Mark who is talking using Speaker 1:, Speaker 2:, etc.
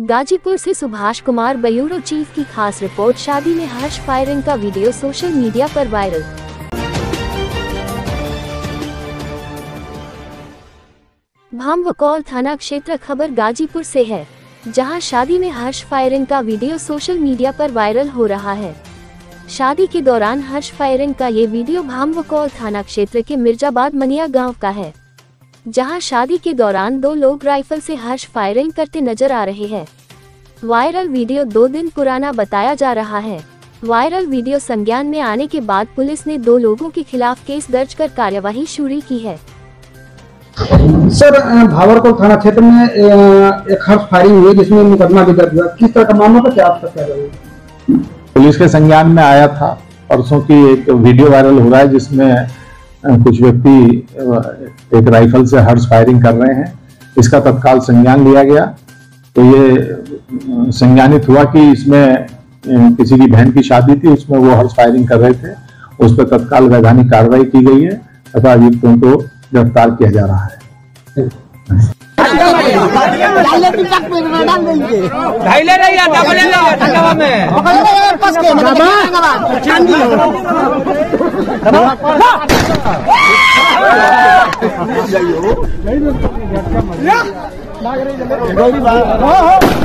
Speaker 1: गाजीपुर से Subhash Kumar bureau chief की खास रिपोर्ट। शादी में हर्ष फायरिंग का वीडियो सोशल मीडिया पर वायरल। भामवकौल थाना क्षेत्र खबर गाजीपुर से है, जहाँ शादी में हर्ष फायरिंग का वीडियो सोशल मीडिया पर वायरल हो रहा है। शादी के दौरान हर्ष फायरिंग का ये वीडियो भामवकौल थाना क्षेत्र के मिर्जाबाद मनिया गाँव का है। जहाँ शादी के दौरान दो लोग राइफल से हर्ष फायरिंग करते नज़र आ रहे हैं। वायरल वीडियो दो दिन पुराना बताया जा रहा है। वायरल वीडियो संज्ञान में आने के बाद पुलिस ने दो लोगों के खिलाफ केस दर्ज कर कार्यवाही शुरू की है।
Speaker 2: सर भावरकोल थाना क्षेत्र में एक हर्ष फायरिंग हुई जिसमें मुकदमा भी दर्ज हुआ। किस तरह का मामला था? क्या आप
Speaker 3: पुलिस के संज्ञान में आया था परसों की एक वीडियो वायरल हो रहा है जिसमें कुछ व्यक्ति एक राइफल से हर्ष फायरिंग कर रहे हैं। इसका तत्काल संज्ञान लिया गया। तो ये संज्ञानित हुआ कि इसमें किसी की बहन की शादी थी उसमें वो हर्ष फायरिंग कर रहे थे। उस पर तत्काल वैधानिक कार्रवाई की गई है तथा अभियुक्तों को गिरफ़्तार किया जा रहा है।
Speaker 4: नहीं